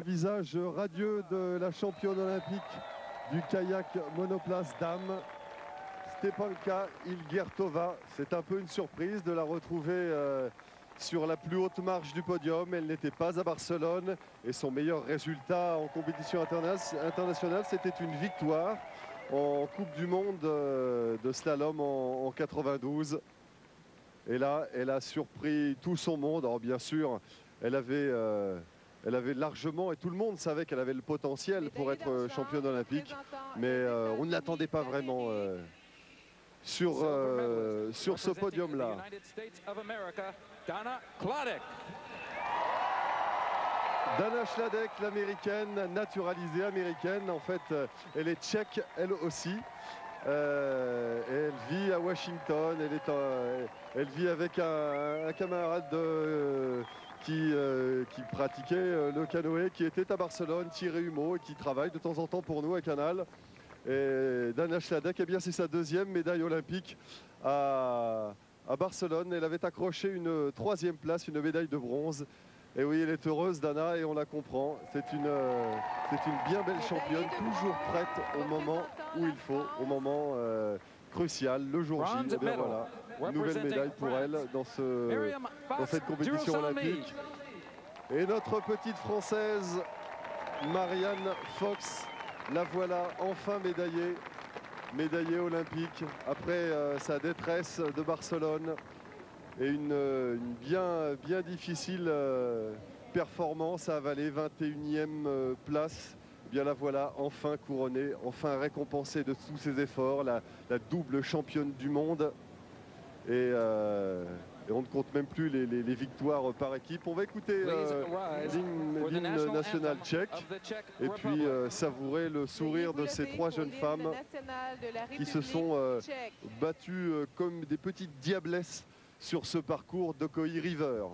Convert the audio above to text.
visage radieux de la championne olympique du kayak monoplace dame, Stepanka Ilgertova. C'est un peu une surprise de la retrouver euh, sur la plus haute marche du podium. Elle n'était pas à Barcelone et son meilleur résultat en compétition internationale, c'était une victoire en Coupe du Monde euh, de slalom en, 92. Et là, elle a surpris tout son monde. Alors bien sûr, elle avait, euh, elle avait largement, et tout le monde savait qu'elle avait le potentiel pour être championne olympique, mais euh, on ne l'attendait pas vraiment sur, sur ce podium-là. Dana Schladek, l'américaine, naturalisée américaine. En fait, euh, elle est tchèque, elle aussi. Euh, elle vit à Washington. Elle, est, elle vit avec un, camarade qui, euh, qui, pratiquait le canoë, qui était à Barcelone, Thierry Humeau, et qui travaille de temps en temps pour nous à Canal. Et Dana Schladek, eh bien, c'est sa deuxième médaille olympique à, à Barcelone. Elle avait accroché une troisième place, une médaille de bronze. Et oui, elle est heureuse, Dana, et on la comprend. C'est une, euh, une bien belle championne, toujours prête au moment où il faut, au moment euh, crucial, le jour J. Et bien voilà, nouvelle médaille pour elle dans, ce, dans cette compétition olympique. Et notre petite Française, Marianne Fox, la voilà enfin médaillée, médaillée olympique, après euh, sa détresse de Barcelone et une, bien, bien difficile euh, performance à avaler, 21e euh, place. Eh bien la voilà enfin couronnée, enfin récompensée de tous ses efforts, la, double championne du monde. Euh, et, on ne compte même plus les, victoires par équipe. On va écouter l'hymne national tchèque et puis savourer le sourire de ces trois jeunes femmes qui se sont battues comme des petites diablesses sur ce parcours d'Okoi River.